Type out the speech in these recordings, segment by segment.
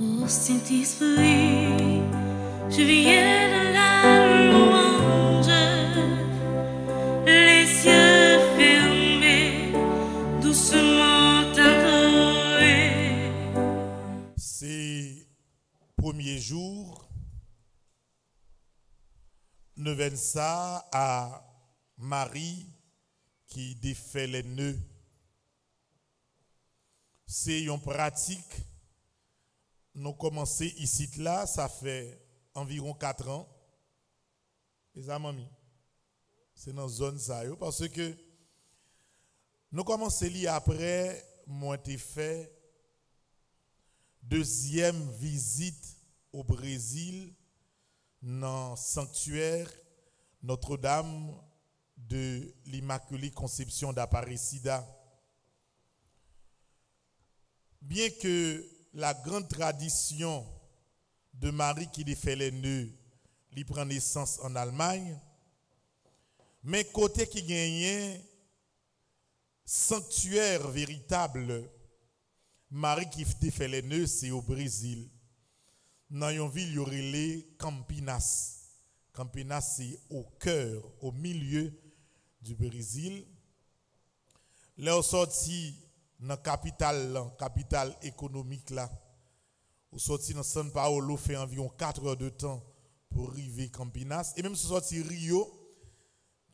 Ô Saint-Esprit, je viens de la louange, les yeux fermés, doucement adorés. Ces premiers jours, nous venons ça à Marie qui défait les nœuds. C'est une pratique. Nous commençons ici là, ça fait environ 4 ans. Et ça, mamie, c'est dans la zone ça, parce que nous commençons lire après, moi, fait deuxième visite au Brésil dans le sanctuaire Notre-Dame de l'Immaculée Conception d'Aparecida. Bien que la grande tradition de Marie qui défait les nœuds lui prend naissance en Allemagne, mais côté qui gagnait sanctuaire véritable Marie qui défait les nœuds, c'est au Brésil. Dans une ville, il y aurait les Campinas. Campinas, c'est au cœur, au milieu du Brésil. Là, sorti dans la capitale, économique là. Sorti dans San Paulo, fait environ 4 heures de temps pour arriver à Campinas. Et même si sorti Rio,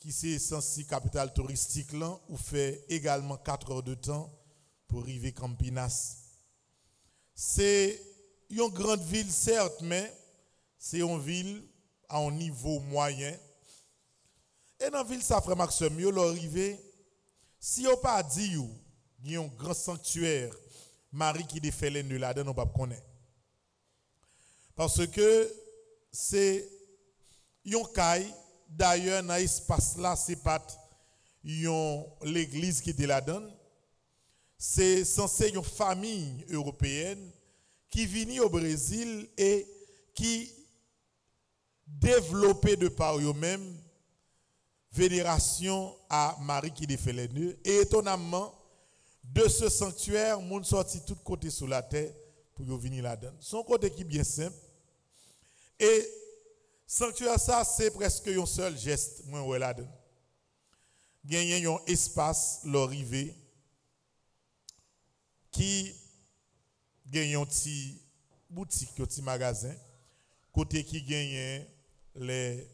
qui c'est censé capitale touristique là, on fait également 4 heures de temps pour arriver à Campinas. C'est une grande ville, certes, mais c'est une ville à un niveau moyen. Et dans la ville, ça ferait maximum, yo l'arrivée, si on pas dit, il y un grand sanctuaire, Marie qui défait les nœuds là-dedans, on pas connaître. Parce que c'est un caille, d'ailleurs, dans l'espace là, c'est pas l'église qui là-dedans c'est censé une famille européenne qui vient au Brésil et qui développait de par eux-mêmes vénération à Marie qui défait les nœuds. Et étonnamment, de ce sanctuaire, moun sorti tout côté sur la terre pour venir là-dedans. Son côté qui est bien simple. Et sanctuaire ça, c'est presque un seul geste, moi, ouais là-dedans. Gagner un espace, l'arrivée, qui gagne un petit boutique, un petit magasin, côté qui gagne les,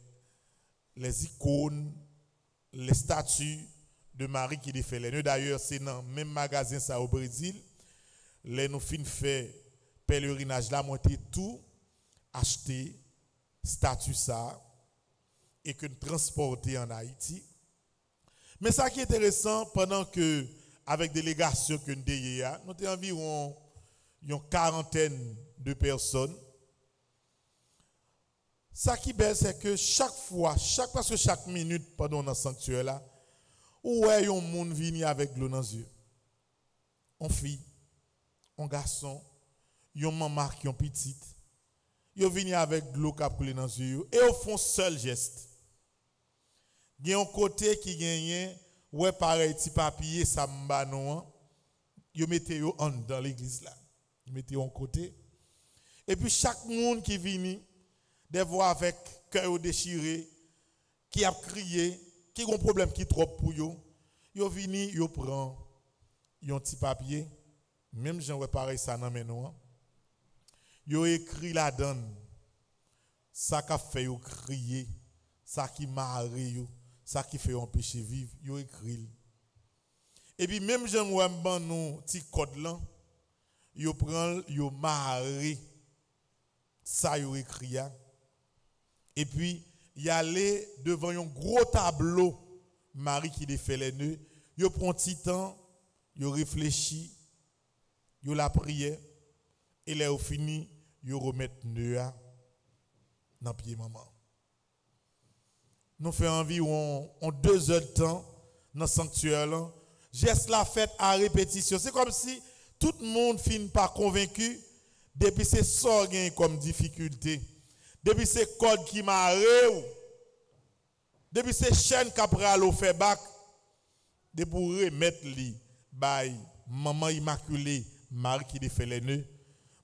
les icônes, les statues de Marie qui défait les nœuds. D'ailleurs, c'est dans le même magasin ça au Brésil. Les nous fin fait pèlerinage là, moi tout acheté statue ça et que nous transporter en Haïti. Mais ça qui est intéressant, pendant que avec délégation que nous avons, nous avons environ une quarantaine de personnes. Ça qui est c'est que chaque fois, chaque, parce que chaque minute pendant le sanctuaire là, où est un monde venu avec l'eau dans les yeux? On fille, un garçon, un maman qui est petite, ils viennent avec l'eau qui a coulé dans les yeux. Et au fond seul geste. Il y un côté qui gagne. Ouais pareil petit papier ça m'a non yo mettez yo en dans l'église là. Yo mettez en côté. Et puis chaque monde qui vient des voix avec cœur déchiré qui a crié qui a un problème qui est trop pour yo yo vini yo prend un petit papier même j'en pareil ça non mais non yo écrit la donne ça qui fait yo crier ça qui marre ça qui fait empêcher vivre, yo écrit. Et puis même j'en vois ban nous petit code là, yo prend yo marre ça yo écrit Et puis y aller devant un gros tableau Marie qui défait les nœuds, yo prend petit temps, yo réfléchit, yo la prière et là au fini yo remet nœud dans pied maman nous faisons environ en deux heures de temps dans le sanctuaire. Geste la fête à répétition. C'est comme si tout le monde finit pas convaincu depuis ces sorts comme difficulté. Depuis ces codes qui m'arrêtent. Depuis ces chaînes qu'après l'eau fait bac. De pour remettre les by maman immaculée, Marie qui fait les nœuds.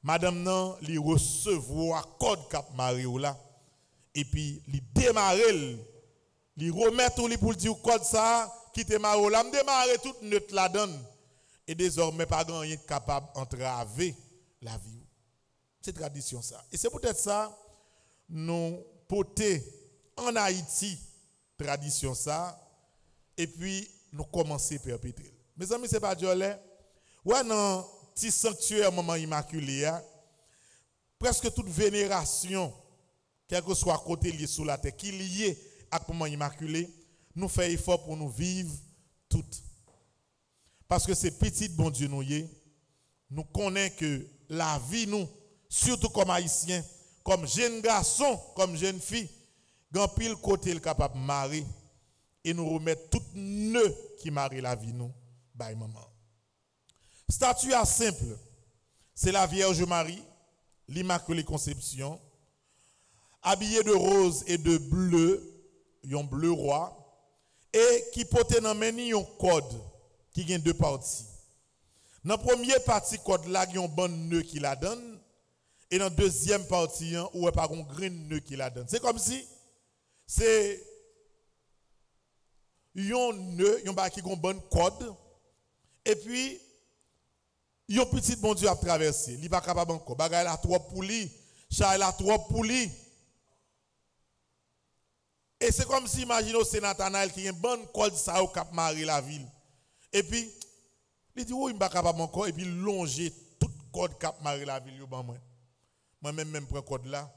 madame nan li recevoir code cap Mario là et puis li démarrer li remettre li pour dire code ça qui te Mario là me démarrer toute note la et désormais pas grand rien capable entraver la vie. C'est tradition ça. Et c'est peut-être ça nous porter en Haïti. Tradition ça. Et puis nous commencer à perpétrer. Mes amis, c'est pas Dieu Ouais, non, petit sanctuaire maman immaculé, presque toute vénération, quel que soit côté lié sous la terre, qui lié à maman immaculé, nous fait effort pour nous vivre toutes. Parce que c'est petit bon Dieu nous nous connaissons que la vie nous, surtout comme haïtiens, comme jeunes garçons, comme jeunes filles, grand pile côté le capable de marier. Et nous remettre tout nœud qui marie la vie nous, by maman. Statue simple, c'est la Vierge Marie, l'Immaculée Conception, habillée de rose et de bleu, un bleu roi, et qui porte dans un code qui a deux parties. Dans la première partie code là, il y a un bon nœud qui la donne, et dans la deuxième partie, il y a un grain nœud qui la donne. C'est comme si c'est un nœud, un qui a un bon code, et puis un petit bon Dieu a traversé. Il n'est pas capable encore. Bagay la trop pour lui. Chat la trop pour. Et c'est comme si, imaginez, c'est Nathanaël qui a une bonne corde ça au cap Marie la ville. Et puis, il dit, oh, il n'est pas capable encore. Et puis, longer toute corde cap Marie la ville. Moi-même, même prends code là.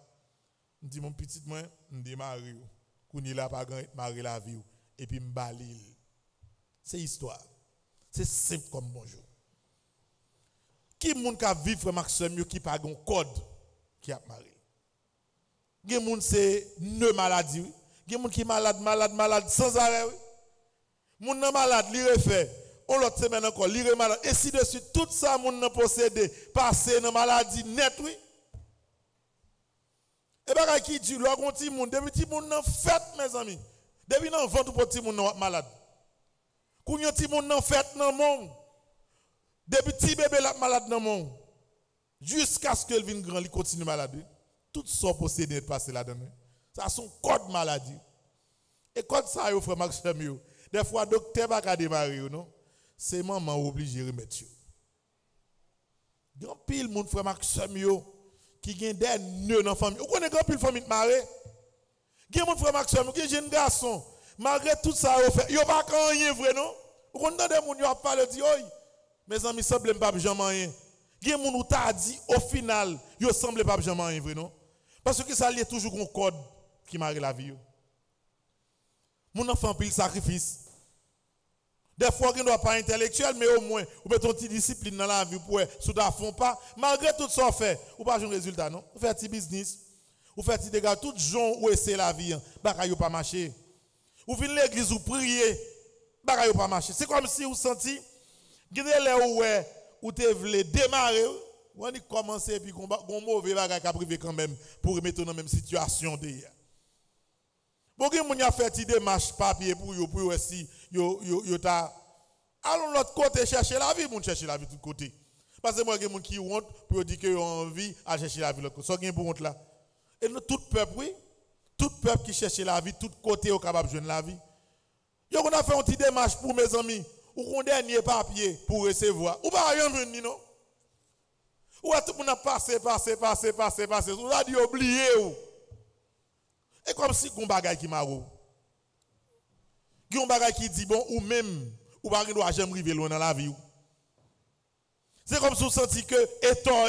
Je dis, mon petit, moi, je dis, Marie. Kouni là, pas Marie la ville. Et puis, je C'est histoire. C'est simple comme bonjour. Qui moun ka vivre Maxime qui pas un code qui a marié. Gen moun c'est ne maladie. Gen moun qui malade malade malade sans arrêt. Moun nan malade li refait. On l'autre semaine encore li malade et si de suite tout ça moun nan possédé passer dans maladie net oui. Et bagay qui dit gon ti moun depuis ti moun nan fête mes amis. Depuis nan ventre pour ti moun nan malade. Kounyo ti moun nan fête nan monde. Depuis petit bébé la malade dans mon jusqu'à ce qu'elle vienne grand, continue malade. Tout ça possédé de passer là-dedans. Ça son code maladie. Et code ça yo frère Maxime Des fois docteur va pas démarrer non? C'est maman obligé de remettre a pile mon frère Maxime qui gagne des nœuds dans la famille. Vous connaissez grand pile famille mariée Il y a mon frère Maxime est jeune garçon. Malgré tout ça, il fait, a pas rien vrai non? Vous connaissez des gens qui ont parlé dit mes amis, semble pas jamais rien. Gen moun ou t'a dit au final, yo semble pas jamais rien vrai non? Parce que ça lié toujours un code qui marie la vie. Mon enfant pile sacrifice. Des fois, il ne doit pas intellectuel, mais au moins, vous mettez une petite discipline dans la vie pour si vous font pas, malgré tout ça fait, vous pas un résultat, non? Vous faites un petit business, vous faites un petit dégât, tout gens où essayer la vie, bah, pas marcher. Vous venez l'église, vous priez, bah, pas marcher. C'est comme si vous sentiez, là où ou te vle démarrer, on y commencer puis qu'on gon mauvais bagage qui privé quand même pour mettre dans la même situation de Bon gen moun a fait des démarche papier pour yo pour si ta allons l'autre côté chercher la vie, moun chercher la vie de tout côté. Parce que moi gen moun qui honte pour dire que yo envie à chercher la vie l'autre côté. Ça gen pour honte là. Et nous tout peuple oui, tout peuple qui cherche la vie, tout côté au capable de joindre la vie. Yo on a fait une petite démarche pour mes amis ou un dernier papier pour recevoir. Ou pas rien venir, non? Ou tout le monde a passé, passé, passé, passé, passé. Ou a dit oublier ou. Et comme si un bagage qui m'a ou. Un bagage qui dit bon, ou même, ou pas doit jamais arriver loin dans la vie. C'est comme si vous sentiez que étant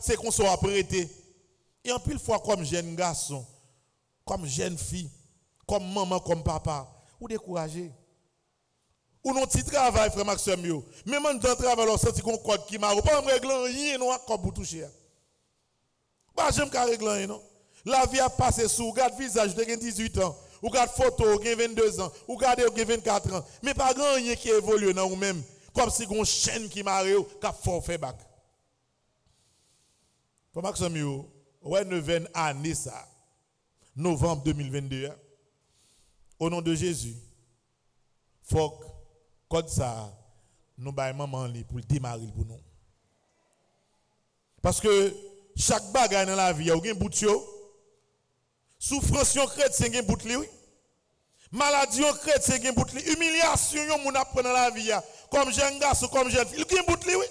c'est qu'on soit prêté. Et en plus fois comme jeune garçon, comme jeune fille, comme maman, comme papa, ou découragé. Ou non petit travail frère Maxime même en dans travail on senti qu'on code qui m'a pas me régler rien non comme pour toucher. Pas j'aime qu'à régler non. La vie a passé sous regarde visage de 18 ans ou regarde photo de 22 ans ou regarde 24 ans mais pas grand rien qui évolue dans ou même comme si une chaîne qui m'a qui a fort fait bac Frère Maxime yo ouais 9 année ça novembre 2022 hein. au nom de Jésus faut Code ça, nous baillons maman pour démarrer pour nous. Parce que chaque bagaille dans la vie, il y a un bout de Souffrance chrétien, il y a un bout de oui. Maladie chrétien, il y a un bout Humiliation, il y a dans la vie, comme jeune garçon, comme jeune fille, un bout de oui.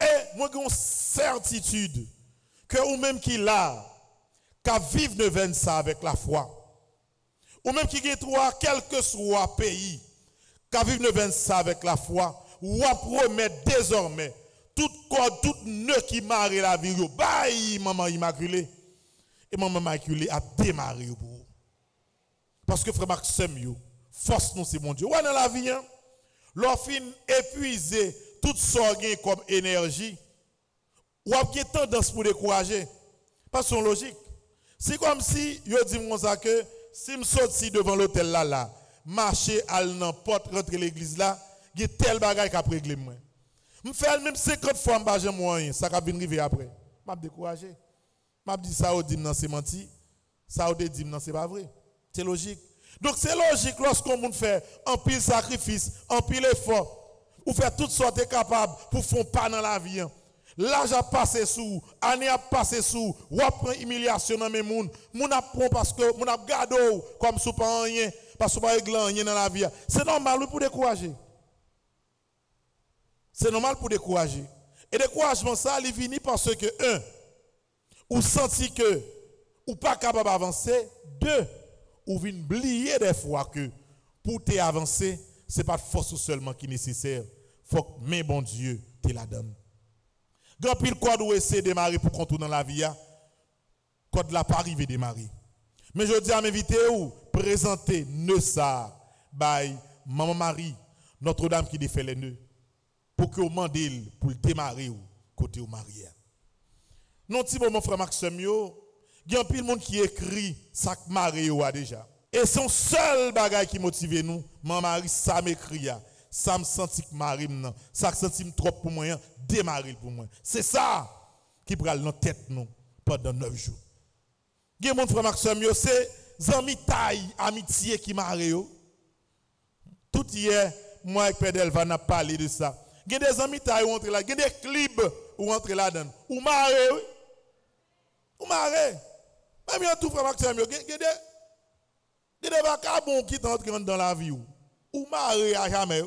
Et moi, j'ai une certitude que ou même qui là, qu'à vivre de ça avec la foi, ou même qui toi, quel que soit pays, qu'à vivre de ça avec la foi, ou à promettre désormais tout corps, tout nœud qui marre la vie, bye, maman immaculée. Et maman immaculée a démarré pour vous. Parce que frère Maxime, force nous, c'est mon Dieu. Ouais, dans la vie, hein, fin épuisé toute sorte comme énergie, ou a tendance pour décourager. Pas son logique. C'est comme si, yo dit ça que, si je sorti devant l'hôtel là, là, marcher à n'importe rentrer l'église là, il y a tel bagage qui a régler moi. Je fais même 50 fois, je ne ça va venir après. Je suis découragé. Je dis ça au dit non, c'est menti. Ça au dit non, c'est pas vrai. C'est logique. Donc c'est logique lorsqu'on fait un pile sacrifice, un pile effort, ou faire toutes sortes de capables pour faire pas dans la vie. Hein. L'âge a passé sous, année a passé sous, ou apprend humiliation dans mes moun, moun apprend parce que moun a gardé comme sous pas rien, parce que pas rien dans la vie. C'est normal pour décourager. C'est normal pour décourager. Et découragement, ça, il vient parce que, un, ou senti que, ou pas capable d'avancer, deux, ou vient oublier des fois que, pour t'avancer, ce n'est pas force seulement qui est nécessaire. Faut que, mais bon Dieu, te la donne. Grand pile code ou essayer de démarrer pour dans la vie, code la pas arrivé démarrer. Mais je dis à m'inviter ou présenter ne ça, by Maman Marie, Notre-Dame qui défait les nœuds pour que vous demandez pour démarrer ou côté au marié. Non, petit mon frère Maxime, il y a un pile monde qui écrit ça que déjà. Et son seul bagage qui motive nous, mon mari, ça m'écrit, ça me sentit que mari, ça me trop pour moi, démarrer pour moi. C'est ça qui prend dans tête nous pendant neuf jours. Il y a mon frère Maxime, c'est amis taille, amitié qui marie. Tout hier, moi et Père Delva, n'a parlé de ça. Il y a des amis qui ont entré là, il y a des clips où entré là-dedans. Ou marre. Ou marre. Même a tout frère Maxime, il y a des vagabonds qui sont dans la vie. Ou marre à jamais.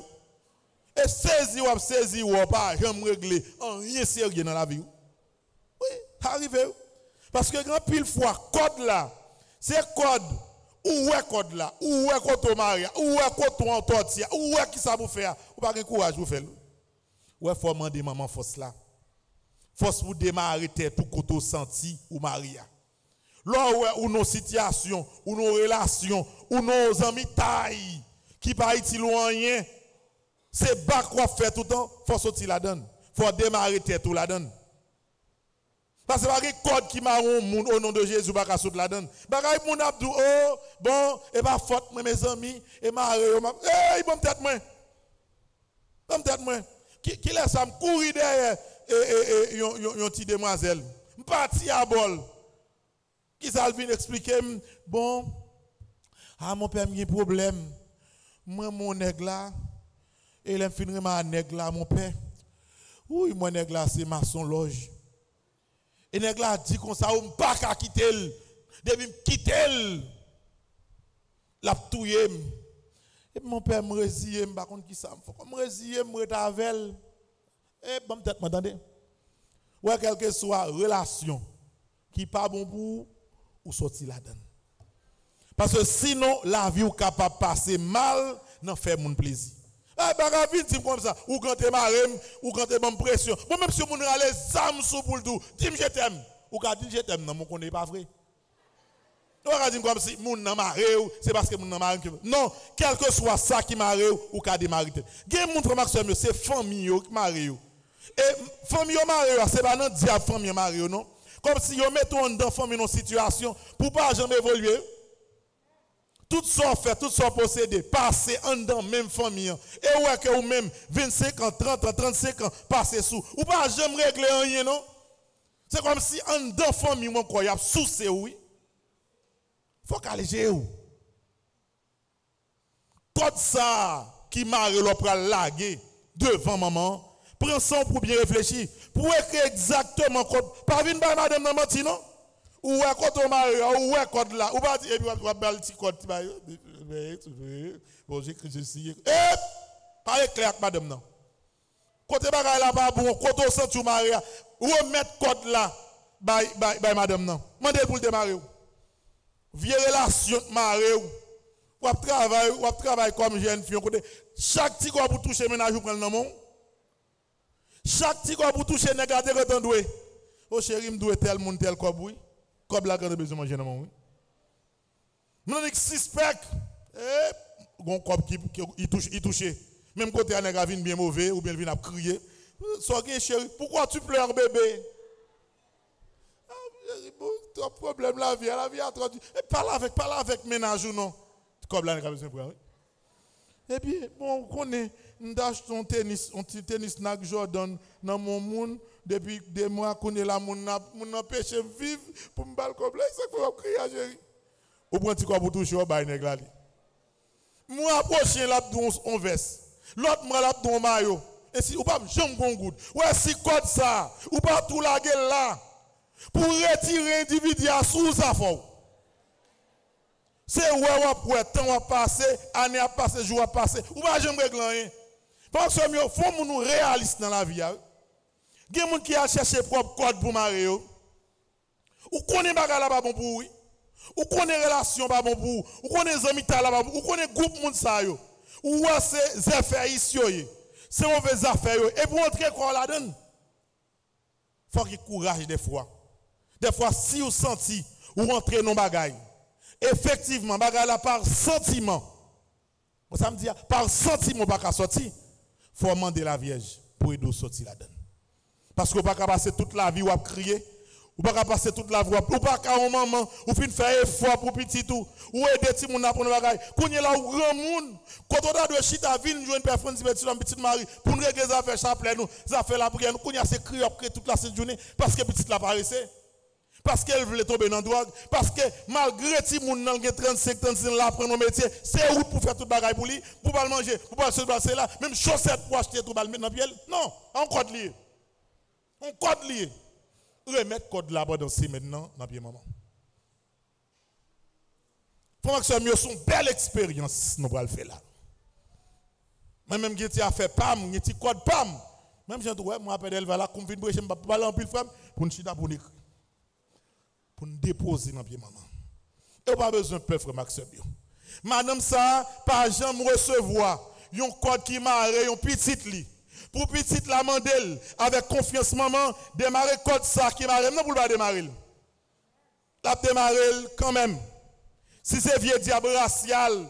Et saisi ou saisi ou pas, jamais régler en rien dans la vie. Oui, arrivé. Parce que grand pile fois, code là, c'est code. Où est code là? Où est code maria? Où est code tortilla? Où est qui ça vous faire? Ou pas de courage vous faire? Ouais, faut demander maman force là. Force pour démarrer tout côté senti ou Maria. Là où nos situations, ou nos relations, ou nos amis taille qui pas si loin c'est bas quoi faire tout le temps, faut sortir la donne. Faut démarrer tout la donne. Parce que c'est pas code qui m'a au nom de Jésus, pas sortir la donne. Bagay mon abdou, oh, bon, et pas faute, mes amis, et ma, eh, il bon peut-être moi. Bon peut-être moi qui, qui laisse me courir derrière? Et, une petite demoiselle. Je parti à bol. Qui ça vient expliquer bon ah mon père a un problème. Moi mon nègre là et il finit ma nègre là mon père. Oui, mon nègre là c'est maçon loge. Et nègre là dit comme ça on pas qu'à quitter elle. Depuis quitter la touyer et mon père me résille, je ne sais pas qui ça. Faut que me résille, me retavel. Et bon peut-être m'entendez? Ouais quelle que soit relation qui pas bon pour ou sortir là-dedans. Parce que sinon la vie est capable de passer mal, n'en fait mon plaisir. Ah, bah, vite, comme ça. Ou quand tu marem, ou quand tu bonne pression. Moi, même si on a les âmes sous pour tout, dis-moi je t'aime. Ou quand dis je t'aime, non, mon connaît pas vrai. On va dire comme si moun nan maré c'est parce que moun nan maré. Non, quel que soit ça qui maré ou ka démarrer. Gen moun Maxime, c'est famille qui maré. Et famille maré, c'est pas nan diable famille maré non? Comme si yo metton dans famille dans situation pour pas jamais évoluer. Tout ça fait, tout ça possédé, passer en dans même famille. Et ouais que ou même 25 ans, 30 ans, 35 ans, passer sous. Ou pas jamais régler rien non? C'est comme si en dans famille mon croyable sous c'est oui faut qu'aller où? Code ça qui m'a le laguer devant maman prends pour bien réfléchir. Pour écrire exactement code. Pas par madame dans menti, non? Ou est code au mari, ou est code là. Ou pas dire, et puis, on va code. Bon, j'écris ceci. Eh! Pas éclair madame, non. Côté bagay là pas bon, côté au centre mari, ou mettre code là, by, by, by madame, non. Mandez pour le démarrer. Vieux relation mari, ou travail, ou travail comme jeune fille. Chaque petit pour toucher ménage, vous prenez le nom. Chaque petit quoi pour toucher, regardez quand on doit. Oh chéri, me doit tel monde, tel quoi, oui. Comme la grande besoin manger dans oui. Nous avons six packs. Eh, gon cop qui il touche, il touche. Même côté un nègre bien mauvais ou bien vient à crier. Sois chéri, pourquoi tu pleures bébé? Ah, ton problème la vie, la vie a trop. Parle avec, parle avec ménage ou non. Comme là, besoin de Et puis, bon, on connaît, on achète ton tennis, un petit tennis Nike Jordan dans mon monde. Depuis des mois, qu'on est là, mon empêche de vivre pour me battre là. C'est quoi, crier à chéri. Ou prend quoi pour toucher au bail, nègre. Moi, approcher là, on veste. L'autre, moi, là, don maillot. Et si, ou pas, j'aime bon goût. Ouais, si code ça, ou pas tout la gueule là. Pour retirer l'individu à sous sa faute. C'est ouais, ouais, ouais, temps va passer, année a passé, jour a passé. Ou pas, j'aime rien. Parce que, il faut nous réalistes dans la vie. Il y a des gens qui a cherché propre code pour marier. Ou connaît bagarre là-bas bon pour oui. Ou connaît relation pas bon pour ou connaît amis là-bas ou connaît groupe monde ça yo. Ou c'est affaires ici C'est mauvaises affaires et pour entrer quoi là-dedans. Faut qu'il courage des fois. Des fois si vous senti ou rentrer dans bagaille. Effectivement, bagaille là par sentiment. Ça me dit par sentiment pas qu'à sortir. Faut demander la Vierge pour aider sortir là-dedans. Parce que vous pas passer toute la vie ou à crier. Ou pas passer toute la vie ou pas qu'à un maman ou fin faire effort pour petit tout ou aider petit monde pour nous bagaille. Quand là ou grand monde, quand on a de chita vinn jouer une personne petit petit mari pour nous régler ça faire chapelet nous, ça fait la prière quand a c'est crier après toute la journée parce que petit la paraissait. Parce qu'elle voulait tomber dans la drogue. Parce que malgré les gens qui 35, 36 ans, apprennent nos métiers, c'est où pour faire tout le bagage pour lui, pour pas le manger, pour pas se placer là, même chaussettes pour acheter tout le mettre dans pied. Non, encore de lié. On code lié. Remettre code là-bas dans ces maintenant, dans pied maman. Pour que ce mieux son belle expérience, nous allons le faire là. Même si a fait PAM, qui a code PAM? Même si je moi, après elle va là, comme je vais pas parler en pile femme, pour chita pour Pour nous déposer dans pied maman. Et pas besoin de peur, frère Maxime. Madame ça, pas jamais recevoir, un code qui m'a un petit lit. Pour petite la mandel avec confiance maman démarrer code ça qui marre non pour pas démarrer. La démarrer quand même. Si c'est vieux diable racial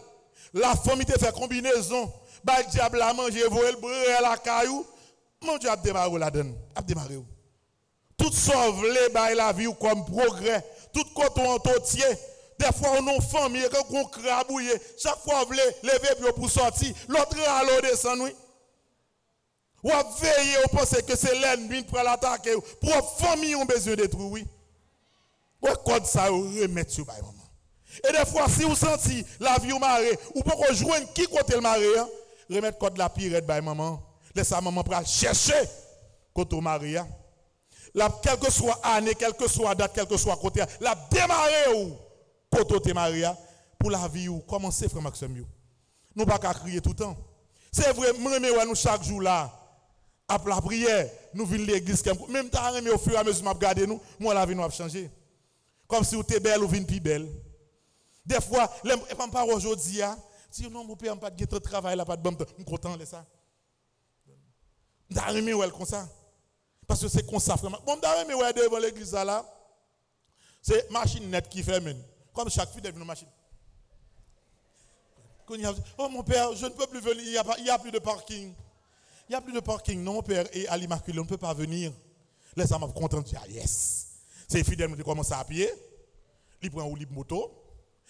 la famille te fait combinaison. Bah diable a manger voyer le la caillou. Mon dieu a démarrer la donne. A démarrer tout sauve les bah la vie comme progrès tout coton en entier des fois, on a famille, on crabouille, chaque fois, on veut lever pour sortir, l'autre l'eau descend, oui. Ou à veiller, ou penser que c'est l'ennemi pour l'attaquer. Pour la famille, on besoin de trouver. Oui. Ou code ça, remettre sur maman. Et des fois, si vous sentez la vie au marée, ou qu'on joigne qui côté le marée, hein, remettre code la pirate by maman. Laisse sa maman chercher côté au marée. La, que soit année, quelle que soit date, quel que soit côté, la démarrer ou côté hein, pour la vie ou commencer, frère Maxime. Nous pas qu'à crier tout le temps. C'est vrai, nous nous chaque jour là. Après la prière, nous venons l'église. Même temps, au fur et à mesure regarder nous, moi la vie nous a changé. Comme si vous êtes belle ou venez plus belle. Des fois, je ne pas aujourd'hui, si non, mon père n'a pas de travail, pas de bon je suis content de ça. Je suis comme ça. Parce que c'est frère. Bon, suis devant l'église là. C'est machine net qui fait, Comme chaque fille devient une machine. Oh mon père, je ne peux plus venir, il n'y a, a, plus de parking. Il n'y a plus de parking. Non, père, et à l'immaculé, on ne peut pas venir. Là, ça m'a content. Ah, yes. C'est fidèle, qui commence à pied. Il prend une moto.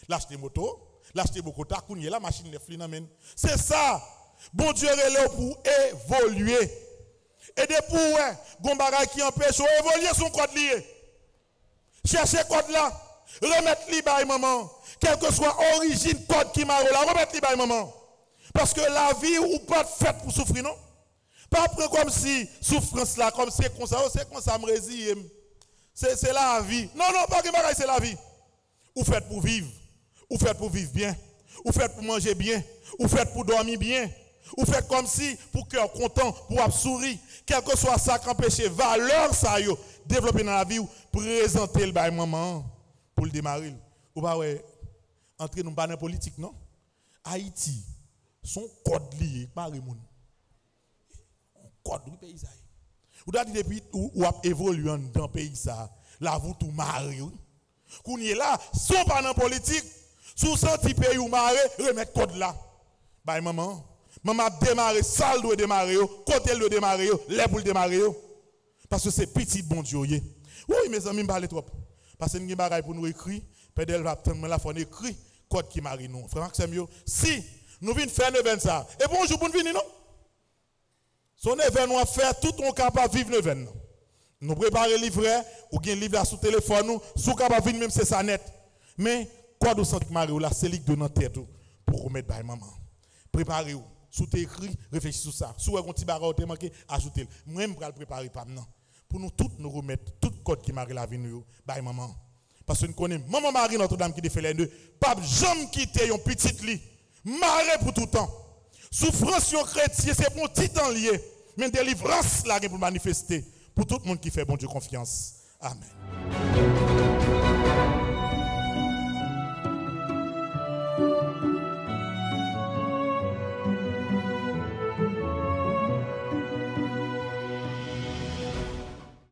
Lâche des motos. Lâche des beaucoup de la machine est flinée. C'est ça. Bon Dieu est là pour évoluer. Et ouais, bon bagage qui empêche d'évoluer son code lié. Cherchez code là. Remettre li maman. Quelle que soit l'origine code qui m'a là, remettre li maman. Parce que la vie ou pas faite pour souffrir, non? Pas comme si souffrance là, comme c'est comme ça, oh, c'est comme ça, me c'est la vie. Non, non, pas que c'est la vie. Ou faites pour vivre. Ou faites pour vivre bien. Ou faites pour manger bien. Ou faites pour dormir bien. Ou faites comme si, pour cœur content, pour sourire, quel que soit ça qui empêche valeur ça yo, développer dans la vie, ou présenter le bail maman pour le démarrer. Ou pas ouais, entrer dans le politique, non? Haïti, son code lié par le monde. Code du pays. Ou dit depuis ou, ou évolué dans le pays ça, là vous tout marié. Qu'on est là, son pas politique, sous senti pays ou marié, remettre code là. Bah maman, maman démarrer, salle doit démarrer, côté doit démarrer, les pour démarrer. Parce que c'est petit bon Dieu. Oui, mes amis, me parlent trop. Parce que nous avons pour nous écrire, peut-être va attendre la fois écrit code qui marie nous. Frère Maxime, si nous venons faire événement ça, et bonjour pour nous venir, non? Son événement, nous faire tout on capable vivre l'événement. Nous préparer livret, ou bien livre sous téléphone, nous, sous capable venir même c'est ça net. Mais, quoi de santé marie là, c'est de notre tête pour remettre par maman. Préparez-vous. Sous écrit, réfléchissez sur ça. Sous un petit barreau, manqué, ajoutez-le. Moi-même, je le préparer maintenant. Pour nous tous nous remettre tout code qui marie la vie nous, par maman. Parce que nous connaissons maman Marie Notre-Dame qui fait les deux. Pas jamais quitter un petit lit. Marée pour tout temps. Souffrance chrétien, c'est pour petit temps lié. Mais délivrance là pour manifester. Pour tout le monde qui fait bon Dieu confiance. Amen.